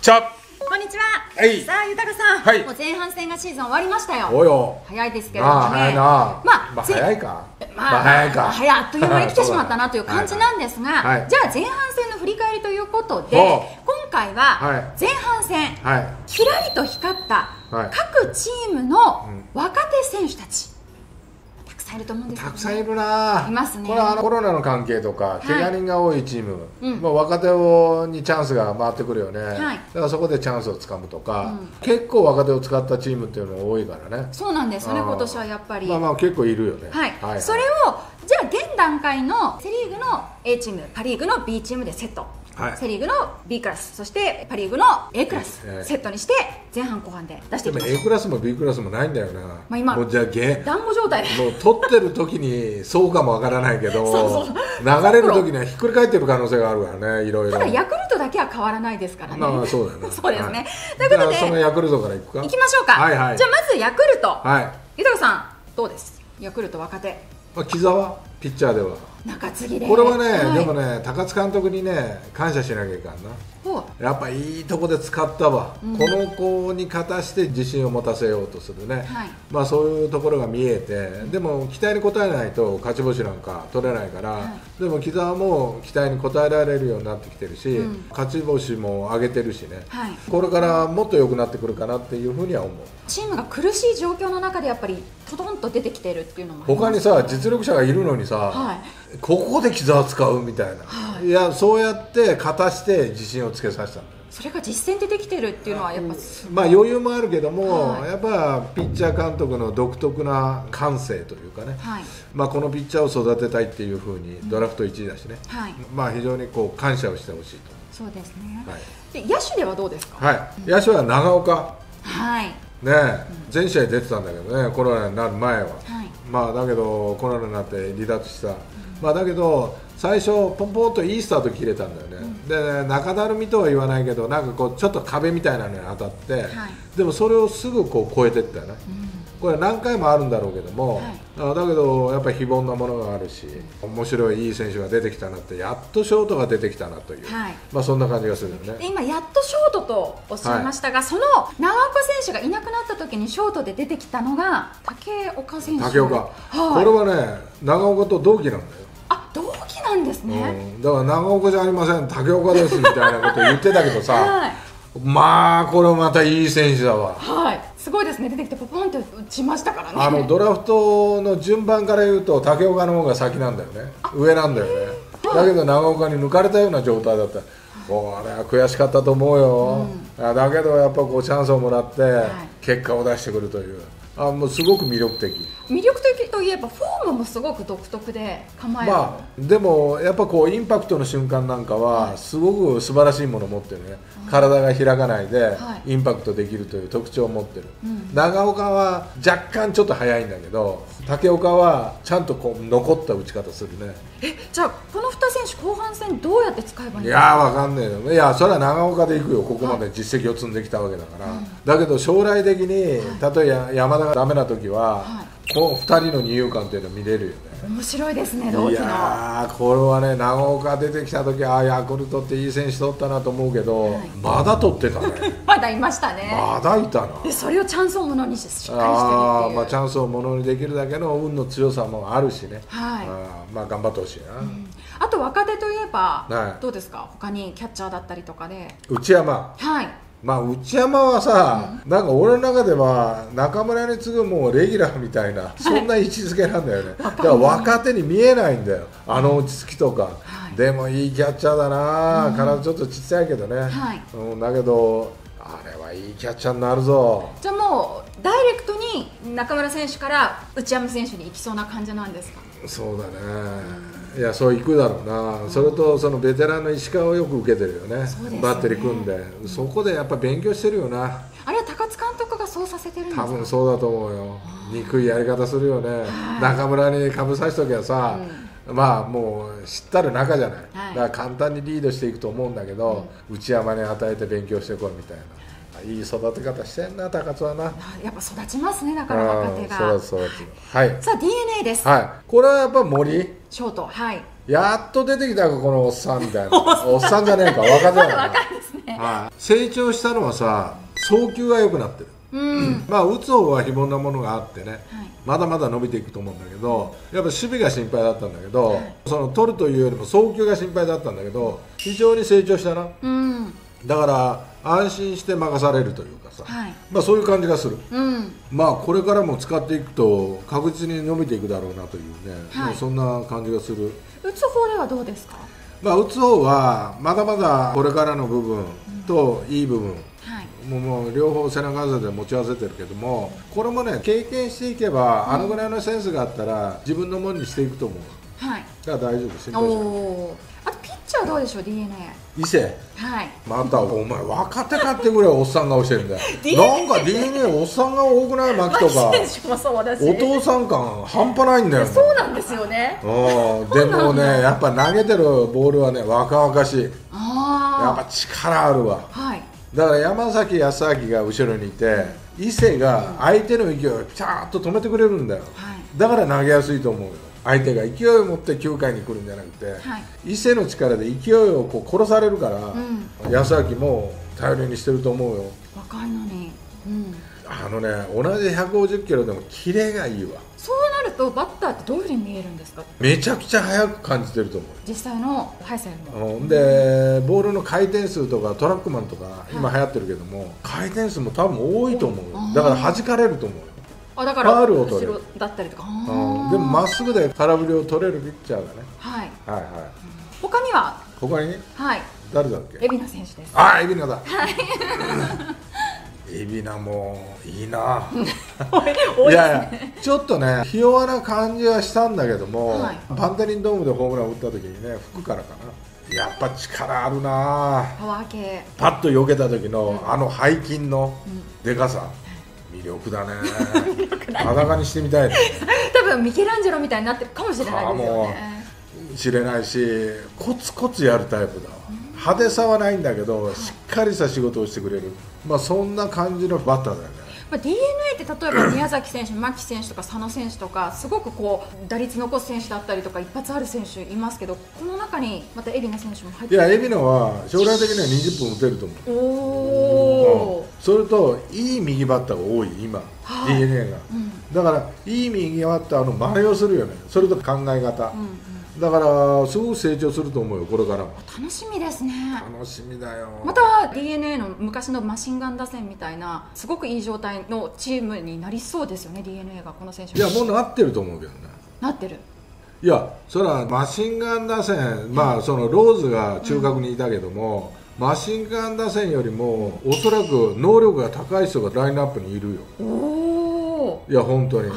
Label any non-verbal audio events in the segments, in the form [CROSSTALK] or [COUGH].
チャッ。こんにちは。はい。さあ、豊さん。はい。もう前半戦がシーズン終わりましたよ。およ。早いですけれどもね。なあ早いな。まあ、まあぜ早いか。まあ、まあ早いか。まあ早い。あっという間に [LAUGHS] 来てしまったなという感じなんですが、はいはい。じゃあ前半戦の振り返りということで、ほ今回ははい。前半戦、はい。キラリと光ったはい。各チームの若手選手たち、さんいると思うんですけど、たくさんいるな。いますね。これはあのコロナの関係とかい。怪我人が多いチーム、うん。まあ、若手をにチャンスが回ってくるよね、い。だからそこでチャンスをつかむとか、うん。結構若手を使ったチームっていうのが多いからね。そうなんですよね、今年はやっぱり。まあまあ結構いるよね。はい、それをじゃあ現段階のセ・リーグの A チームパ・リーグの B チームでセット、はい。セ・リーグの B クラスそしてパ・リーグの A クラス、ええセットにして前半後半で出していきましょ A クラスも B クラスもないんだよな、まあ今もうじゃあ団子状態。でもう取ってる時にそうかもわからないけど [LAUGHS] 流れる時にはひっくり返ってる可能性があるからねいろいろ。ただヤクルトだけは変わらないですからね、まあまあそうだよね [LAUGHS] そうですね。はい。ということでそのヤクルトからいくか。いきましょうか、はいはい。じゃあまずヤクルト、はい、豊さんどうです？ヤクルト若手。まあ、木澤？ピッチャーでは。中継ぎで。これはね、い。でもね高津監督にね感謝しなきゃいかんな。やっぱいいとこで使ったわ、うん。この子に勝たして自信を持たせようとするね、はい。まあ、そういうところが見えてでも期待に応えないと勝ち星なんか取れないから、はでも木澤も期待に応えられるようになってきてるし、うん。勝ち星も上げてるしね、はい。これからもっと良くなってくるかなっていうふうには思う。チームが苦しい状況の中でやっぱりトドンと出てきてるっていうのも他にさ実力者がいるのにさ、はい。ここで木澤使うみたいな、はい。い、やそうやって勝たして自信をつけさせた。んだよそれが実践でできてるっていうのはやっぱすまあ余裕もあるけども、はい。やっぱピッチャー監督の独特な感性というかね、はい。まあ、このピッチャーを育てたいっていうふうにドラフト1位だしね、はい。まあ、非常にこう感謝をしてほしいと。そうですね、で野手ではどうですか？はい、野手は長岡、はい。ね全試合出てたんだけどねコロナになる前は、はいまあ、だけどコロナになって離脱した、まあ、だけど最初ポンポンといいスタート切れたんだよね、で中だるみとは言わないけどなんかこうちょっと壁みたいなのに当たって、でもそれをすぐこう超えていったよね、これ何回もあるんだろうけども、はい。あだけどやっぱり非凡なものがあるし面白いいい選手が出てきたなってやっとショートが出てきたなという、はい。まあそんな感じがするよでね。今やっとショートとおっしゃいましたが、その長岡選手がいなくなった時にショートで出てきたのが竹岡選手。竹岡、はい、これはね長岡と同期なんだよ。あ同期なんですね、うん、だから長岡じゃありません。竹岡ですみたいなこと言ってたけどさ、[LAUGHS] はい。まあこれまたいい選手だわ。はいすごいですね。出てきてポポンって打ちましたからね。あのドラフトの順番から言うと竹岡の方が先なんだよね。上なんだよね。だけど長岡に抜かれたような状態だった。これは悔しかったと思うよ、あだけどやっぱこうチャンスをもらって結果を出してくるという。あもうすごく魅力的。魅力的といえばフォームもすごく独特で構えも、まあでもやっぱこうインパクトの瞬間なんかはすごく素晴らしいものを持ってるね、体が開かないではい。インパクトできるという特徴を持ってる、うん。長岡は若干ちょっと早いんだけど竹岡はちゃんとこう残った打ち方するね。えじゃあこの2選手後半戦どうやって使えばいいんいですかやーわかんねえよ。いやそれは長岡でいくよ。ここまで実績を積んできたわけだから、だけど将来的に例えば山田がダメな時は、はいこの2人の二遊間っていうのは見れるよね。面白いですね同い期の。やーこれはね長岡出てきた時ああヤクルトっていい選手取ったなと思うけど、はい。まだ取ってたね。[LAUGHS] まだいましたね。まだいたな。でそれをチャンスをものにしてしっかりしてるっていう。あーまあ、チャンスをものにできるだけの運の強さもあるしね、はい。あーまあ、頑張ってほしいな、あと若手といえば、はい。どうですか？他にキャッチャーだったりとかで。内山。はいまあ内山はさ、なんか俺の中では中村に次ぐもうレギュラーみたいな、そんな位置づけなんだよね。[LAUGHS] だから若手に見えないんだよ。あの落ち着きとか、はい。でもいいキャッチャーだな、体ちょっとちっちゃいけどね、はい。うん、だけどあれはいいキャッチャーになるぞ。じゃあもうダイレクトに中村選手から内山選手に行きそうな感じなんですか？そうだね、いやそういくだろうな、それとそのベテランの石川をよく受けてるよね。ね。バッテリー組んで、そこでやっぱ勉強してるよな。あれは高津監督がそうさせてるんですか？多分そうだと思うよ。憎いやり方するよね、中村にかぶさしときゃさ、まあもう知ったる仲じゃない、はい。だから簡単にリードしていくと思うんだけど、内山に与えて勉強してこいみたいないい育て方してんな高津はな。あやっぱ育ちますねだから若手うんが育つ育つ。はい。さあ DNA です、はい。これはやっぱ森？ショート。はい。やっと出てきたかこのおっさんみたいな。[LAUGHS] おっさん。じゃねえか若手だな若いですね。はい、成長したのはさ送球が良くなってる。うん。まあ打つ方は非凡なものがあってね。はい。まだまだ伸びていくと思うんだけどやっぱ守備が心配だったんだけど、はい。その取るというよりも送球が心配だったんだけど非常に成長したな。うん。だから安心して任されるというかさ、はい。まあそういう感じがする。うん。まあこれからも使っていくと確実に伸びていくだろうなというね、はい。そんな感じがする。打つ方ではどうですか？まあ打つ方はまだまだこれからの部分といい部分、はい。もうもう両方背中合わせで持ち合わせてるけどもこれもね経験していけば、あのぐらいのセンスがあったら自分のものにしていくと思う。はい。だから大丈夫心配しないチャーどうでしょう DNA 伊勢？はい。またお前若手かってぐらいおっさんが教えるんだよ。なんか DNA おっさんが多くない？牧とか。[LAUGHS] お父さん感半端ないんだよ。そうなんですよね。うんでもねやっぱ投げてるボールはね若々しい。やっあぱ力あるわ。あはい。だから山崎康明が後ろにいて伊勢が相手の勢いをちゃんと止めてくれるんだよ。はい。だから投げやすいと思うよ相手が勢いを持って9回に来るんじゃなくて、はい。伊勢の力で勢いをこう殺されるから、ん。安明も頼りにしてると思うよ。若いのに。うん。あのね同じ150キロでもキレがいいわ。そうなるとバッターってどういうふうに見えるんですか？めちゃくちゃ速く感じてると思う。実際の速さよりも。うん。でボールの回転数とかトラックマンとか今流行ってるけども、回転数も多分多いと思うだから弾かれると思うよ、あだからファウルを取る。だったりとか。うん、でもまっすぐで空振りを取れるピッチャーだね。はい。はいはい。他には？他に？はい。誰だっけ？海老名選手です。ああ海老名だ。[LAUGHS] 海老名もいいな。[LAUGHS] いやいやちょっとねひ弱な感じはしたんだけども、はい。バンテリンドームでホームラン打った時にね福からかな。やっぱ力あるな。パワー系。パッと避けた時のあの背筋のでかさ、魅力だね。裸にしてみたいね。[LAUGHS] 多分ミケランジェロみたいになってるかもしれないですよね。知れないしコツコツやるタイプだ派手さはないんだけどしっかりした仕事をしてくれる。まあそんな感じのバッターだよねまあ、DNA って例えば宮崎選手、[CLEARS THROAT] 牧選手とか佐野選手とかすごくこう打率残す選手だったりとか一発ある選手いますけどこの中にまた海老名選手も入っていや海老名は将来的には20分打てると思う。おお、それといい右バッターが多い今、はい。DNA が、うん。だからいい右バッターの真似をするよね。それと考え方、うんうん、だからすごく成長すると思うよこれからも。楽しみですね。楽しみだよ。また DNA の昔のマシンガン打線みたいなすごくいい状態のチームになりそうですよね DNA がこの選手。いやもうなってると思うけどね。なってる。いやそれはマシンガン打線まあそのローズが中核にいたけども、マシンガン打線よりもおそらく能力が高い人がラインナップにいるよ。おおいや本当に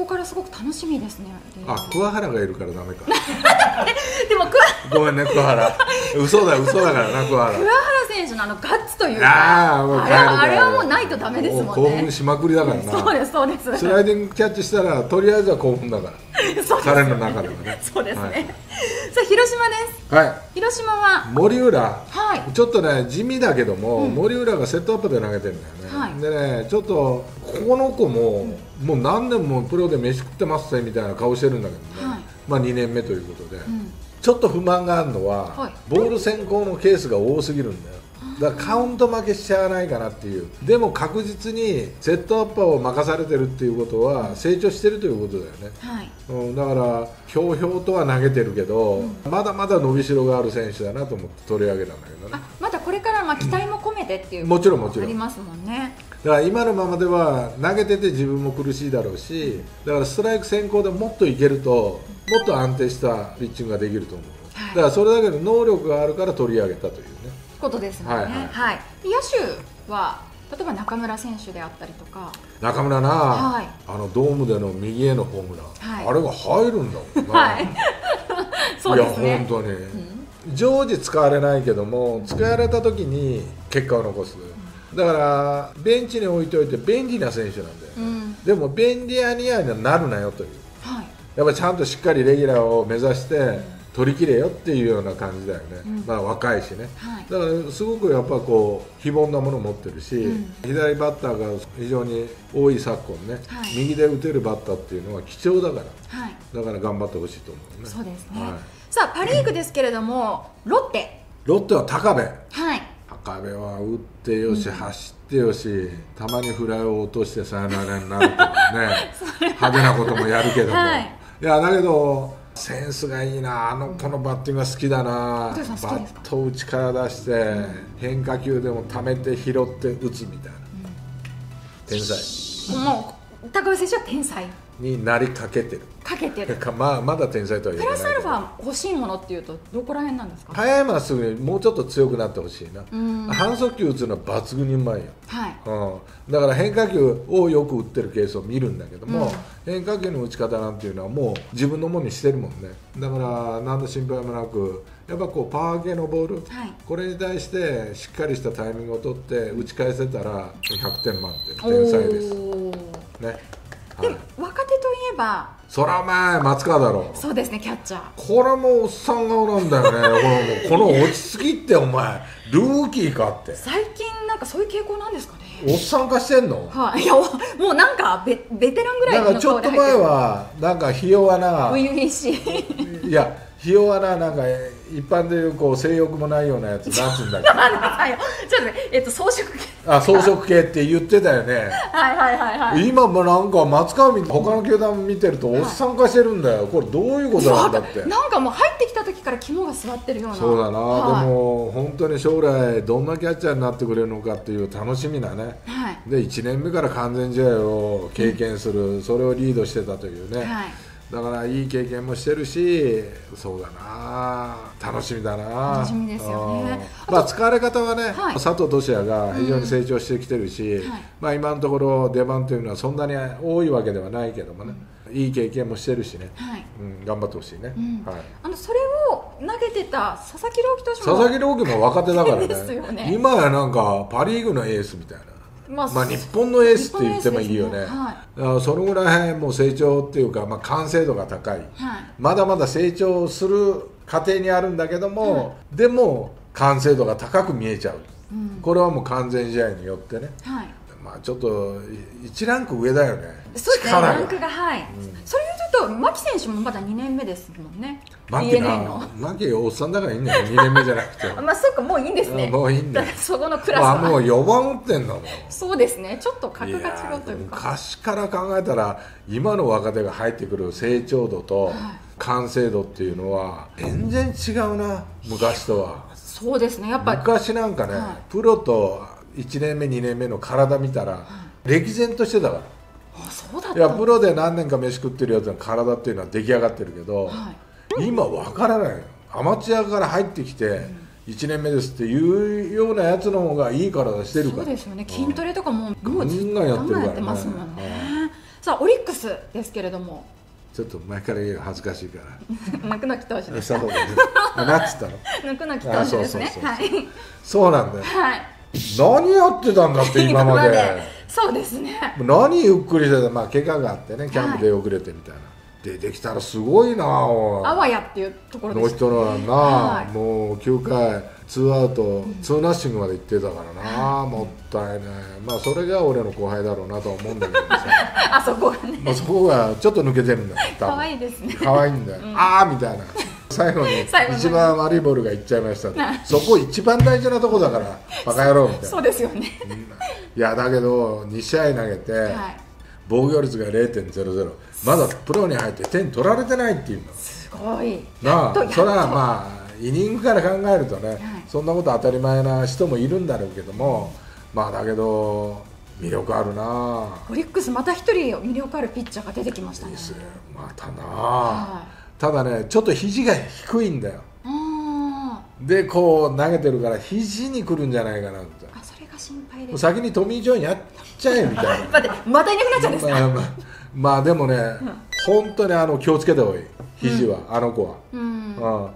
ここからすごく楽しみですねあ桑原がいるからダメか。[LAUGHS] でも桑ごめんね桑原。嘘だ嘘だからな桑原。原選手のあのガッツというかああもうあれはあれはもうないとダメですもんね。興奮しまくりだからな。[LAUGHS] そうですそうです。スライディングキャッチしたらとりあえずは興奮だから [LAUGHS] 彼の中ではね。そうですね、はい。さあ広島です。はい。広島は？森浦。はい。ちょっとね地味だけども、森浦がセットアップで投げてるんだよね、はい。でねちょっとここの子も、もう何年もプロで飯食ってますねみたいな顔してるんだけどね、はい。まあ2年目ということで、ん。ちょっと不満があるのは、はい。ボール先行のケースが多すぎるんだよだからカウント負けしちゃわないかなっていう。でも確実にセットアッパーを任されてるっていうことは成長してるということだよね、はい。うん、だからひょうひょうとは投げてるけど、まだまだ伸びしろがある選手だなと思って取り上げたんだけどね。あまたこれからまあ期待も込めてっていうもちろんもちろん。ありますもんね。だから今のままでは投げてて自分も苦しいだろうしだからストライク先行でもっといけるともっと安定したピッチングができると思う、はい。だからそれだけの能力があるから取り上げたという。ねことですもんね。はいはい。はい。で野手は例えば中村選手であったりとか。中村な、はい。あのドームでの右へのホームラン、はい。あれが入るんだもんな、はい。[LAUGHS] そうですいやね本当に、常時使われないけども使われた時に結果を残す。だからベンチに置いておいて便利な選手なんだよ、うん。でも便利屋にはなるなよという。はい。やっぱりちゃんとしっかりレギュラーを目指して取り切れよっていうような感じだよね、うん。まだ若いしね、はい。だからすごくやっぱこう非凡なものを持ってるし、うん。左バッターが非常に多い昨今ね、はい。右で打てるバッターっていうのは貴重だからはい。だから頑張ってほしいと思うね。そうですね、はい。さあパ・リーグですけれどもロッテ。ロッテは高部。はい。高部は打ってよし、走ってよしたまにフライを落としてサヨナラになるとかね。[LAUGHS] 派手なこともやるけども、はい。い、やだけどセンスがいいな。あの子のバッティングが好きだな、バットを内から出して、変化球でも溜めて拾って打つみたいな、天才。もう高部選手は天才になりかけてる。かけてる。か [LAUGHS] まあまだ天才とは言プえないけど。ラスアルファ欲しいものっていうとどこら辺なんですか？速いまっすぐにもうちょっと強くなってほしいな、ん。反則球打つのは抜群にうまいよ。はい。うん、だから変化球をよく打ってるケースを見るんだけども、変化球の打ち方なんていうのはもう自分のものにしてるもんね。だから何の心配もなくやっぱこうパワー系のボール、はい。これに対してしっかりしたタイミングを取って打ち返せたら100点満点天才です。ね、えば。そらお前松川だろ。そうですねキャッチャー。これもおっさん顔なんだよね。[LAUGHS] このこの落ち着きってお前。ルーキーかって。最近なんかそういう傾向なんですかね。おっさん化してんの？はい、いやおもうなんかベベテランぐらいのなんかちょっと前はなんかひ弱な。初々しい。いやひ弱ななんか一般でいうこう性欲もないようなやつなんつうんだっけ？ちょっとねえっと装飾系あ装飾系って言ってたよね。はいはいはいはい。今もなんか松川見て他の球団見てるとおっさん化してるんだよ。これどういうことなんだって。なんかもう入ってきた時から肝が据わってるような。そうだな、はい、でも本当に将来どんなキャッチャーになってくれるのかっていう楽しみなね。はい。で1年目から完全試合を経験する、それをリードしてたというね、はいだからいい経験もしてるしそうだな。楽しみだな。楽しみですよね。うん。まあ使われ方はね、はい。佐藤俊也が非常に成長してきてるし、はい。まあ、今のところ出番というのはそんなに多いわけではないけどもね、いい経験もしてるしね、はい。うん、頑張ってほしいね、うん。はい、あのそれを投げてた佐々木朗希投手も佐々木朗希も若手だからね。ね。今やなんかパ・リーグのエースみたいな。まあまあ、日本のエースって言ってもいいよね。ね。はい。そのぐらいもう成長っていうか、まあ、完成度が高い、はい。まだまだ成長する過程にあるんだけども、でも完成度が高く見えちゃう、うん。これはもう完全試合によってね、はいまあ、ちょっと1ランク上だよね。そうですね力ランクがはい、それ言うと牧選手もまだ2年目ですもんね。マキ DNA の。なマキおっさんだからいいんだよ。2年目じゃなくて [LAUGHS] あまあそうかもういいんですね。あもういいんだそこのクラスあもうは4番打ってんだもん。そうですね。ちょっと格が違うというか。昔から考えたら今の若手が入ってくる成長度と完成度っていうのは全然違うな昔とは。そうですね。やっぱ昔なんかね、はい。プロと1年目2年目の体見たら歴然としてたから。あそうだったいやプロで何年か飯食ってるやつの体っていうのは出来上がってるけど、はい。今わからないよ。アマチュアから入ってきて1年目ですっていうようなやつの方がいい体してるから。そうですよね。筋トレとかももうガンガンやってるからね。ガンガンやってますもんね。さあオリックスですけれども。ちょっと前から言うの恥ずかしいから。[LAUGHS] 泣く泣き投手でなんつったの。[LAUGHS] 泣く泣き投手ですね。そうなんだよ。はい何やってたんだって [LAUGHS] 今まで。そうですね。何ゆっくりしてた？まあ怪我があってねキャンプで遅れてみたいな、出てきたらすごいなあわやっていうところです。ノーヒットノーランな、はい。もう9回ツーアウト、ツーナッシングまで行ってたからな、もったいないまあそれが俺の後輩だろうなとは思うんだけどさ。[LAUGHS] あそこがね。まあそこがちょっと抜けてるんだ可愛いですね。可愛いんだよ、ああみたいな最後に一番悪いボールがいっちゃいましたそこ一番大事なとこだからバカ野郎みたいな。そうですよね。いやだけど2試合投げて、はい。防御率が0.00まだプロに入って点取られてないっていうの。すごい。なあそれはまあイニングから考えるとね、そんなこと当たり前な人もいるんだろうけどもまあだけど魅力あるな。とオリックスまた一人魅力あるピッチャーが出てきましたね。またな、はただねちょっと肘が低いんだよ。あでこう投げてるから肘に来るんじゃないかなって。ーあそれが心配で先にトミー・ジョンやっちゃえみたいな。[LAUGHS] 待ってまたいなくなっちゃうんですか、まあまあ、まあでもね、本当にあの気をつけた方がいい。肘は、あの子は、うん。うん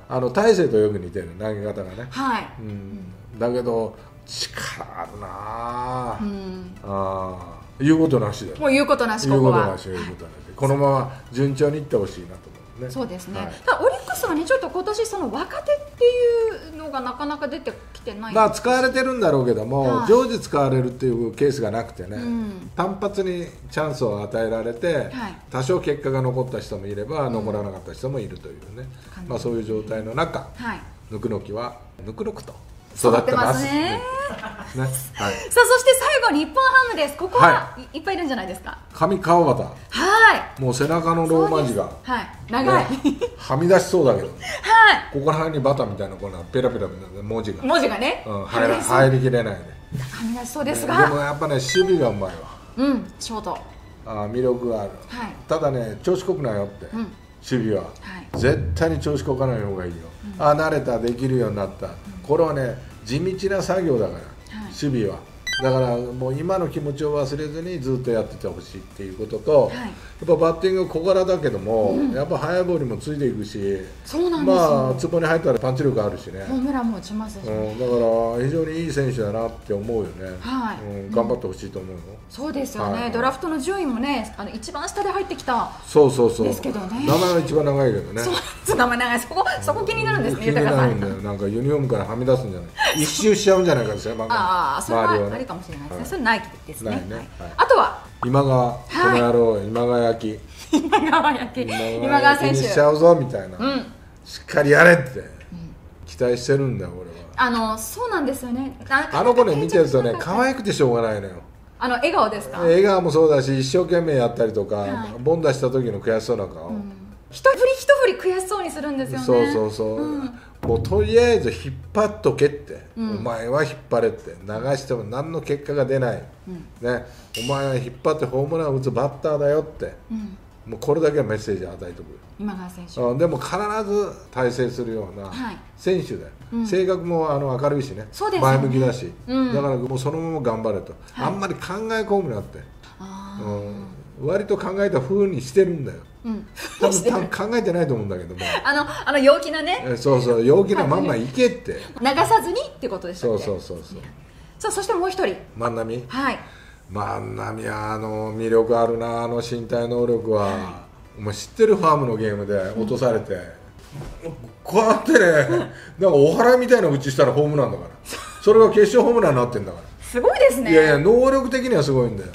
あの大勢とよく似てる投げ方がね、はい、うん、だけど力あるなあ、うん、ああ言うことなしだよ。もう言うことなしここは。言うことなし言うことなし。このまま順調にいってほしいなと思うね。そうですね、はい。ただオリックスはねちょっと今年その若手っていうのがなかなか出てきてないまあ使われてるんだろうけども、はい。常時使われるっていうケースがなくてね、ん。単発にチャンスを与えられて、はい。多少結果が残った人もいれば、残らなかった人もいるというね、まあ、そういう状態の中はい。ぬくのきはぬくぬくと育ってますね。ねはい、[LAUGHS] さあそして最後日本ハムです。ここは、、はい。っぱいいるんじゃないですか？上川端。はい。もう背中のローマ字が、はい。長い、ねはみ出しそうだけど。はい。ここら辺にバタみたいなこんなペラペラみたいな文字が、文字がね、うん、は入ら入りきれないね。はみ出しそうですでが、もやっぱね守備がうまいわ。うんショート。はあー魅力がある、い。ただね調子こくないよって、うん。守備は、はい。絶対に調子こかない方がいいよ、あー慣れたできるようになった、これはね地道な作業だから、はい。守備はだからもう今の気持ちを忘れずにずっとやっててほしいっていうことと、はい。やっぱバッティング小柄だけども、やっぱ速いボールもついていくしそうなんですよ、まあ壺に入ったらパンチ力あるしね、ホームランも打ちますし、うん、だから非常にいい選手だなって思うよね、はい。うん、頑張ってほしいと思うよ、そうですよね、はい。ドラフトの順位もねあの一番下で入ってきた。そうそうそう。ですけどね。名前が一番長いけどね。そう名前長いそこそこ気になるんですね気になるんだよ。なんかユニフォームからはみ出すんじゃない。一周しちゃうんじゃないかですよああそれは周りをねありかもしれないですね、はい。それないですね。ね。はい。はい。あとは？今川、この野郎今川焼き。今川焼き。今川選手。にしちゃうぞみたいな、うん。しっかりやれって、期待してるんだよ俺は。あのそうなんですよね。なあの子ね見てるとね可愛くてしょうがないのよ。あの笑顔ですか、笑顔もそうだし一生懸命やったりとか、はい。ボン出した時の悔しそうな顔、一振り一振り悔しそうにするんですよね。そうそうそう、もうとりあえず引っ張っとけって、お前は引っ張れって。流しても何の結果が出ない、ね、お前は引っ張ってホームラン打つバッターだよって、うん。もうこれだけはメッセージ与えておく。今川選手。あでも必ず大成するようなはい。選手だよ、性格もあの明るいしね。ね。前向きだし、うん。だからもうそのまま頑張れと、はい。あんまり考え込むなって、あうん、割と考えた風にしてるんだよ。ーうん。多分多分考えてないと思うんだけども。あのあの陽気なね。えそうそう陽気なまんま行けって。流さずにってことでしたっそけうそうそうそう。さあそしてもう一人。万波？はい。万波はあの魅力あるなあの身体能力は、お前知ってるファームのゲームで落とされて、こうやってね [LAUGHS] なんかお祓いみたいな打ちしたらホームランだから。それが決勝ホームランになってんだから。すごいですね。いやいや能力的にはすごいんだよ、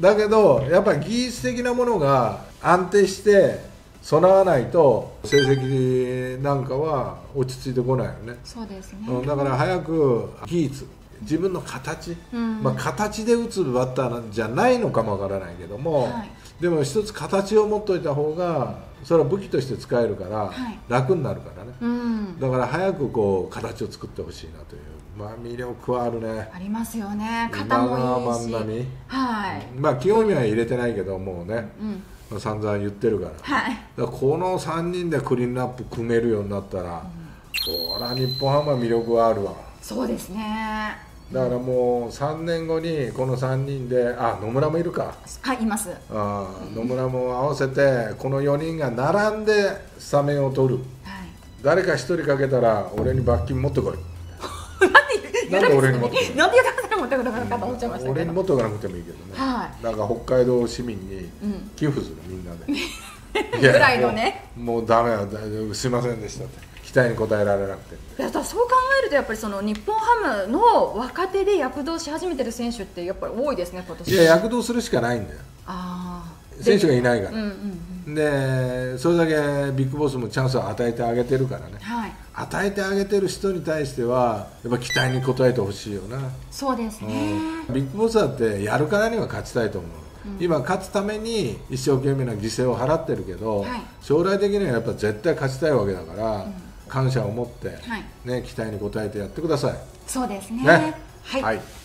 だけどやっぱり技術的なものが安定して備わないと成績なんかは落ち着いてこないよね、そうですね、うん、だから早く技術自分の形、うん。まあ、形で打つバッターなんじゃないのかもわからないけども、はい。でも一つ形を持っといた方がそれは武器として使えるからはい。楽になるからね、うん。だから早くこう形を作ってほしいなという、まあ、魅力はあるね。ありますよね。肩もいいし。今波はいまあ清宮は入れてないけどもうね、うん。まあ、散々言ってるから。だかはいらこの3人でクリーンナップ組めるようになったら、そりゃ日本ハムは魅力はあるわ。そうですねだからもう3年後にこの3人であ野村もいるか。はいいます。あ野村も合わせてこの4人が並んでスタメンを取る。はい。誰か1人かけたら俺に罰金持ってこい。[LAUGHS] なんなんで俺に持ってくるなん持ってくるのかと思っちゃいました俺に持ってこなくてもいいけどね、はなんか北海道市民にうん。寄付するみんなで。い [LAUGHS] ぐらいのね。もうもうダメだ。すいませんでしたって期待に応えられなくて。いやだそう考えるとやっぱりその日本ハムの若手で躍動し始めてる選手ってやっぱり多いですね今年。いや躍動するしかないんだよ。ああ選手がいないから、うんうんうん。でそれだけビッグボスもチャンスを与えてあげてるからね。はい。与えてあげてる人に対してはやっぱ期待に応えてほしいよな、そうですね。うん。ビッグボスだってやるからには勝ちたいと思う、今勝つために一生懸命な犠牲を払ってるけど、はい。将来的にはやっぱ絶対勝ちたいわけだから、感謝を持って、はい。ね、期待に応えてやってください。そうですね。はい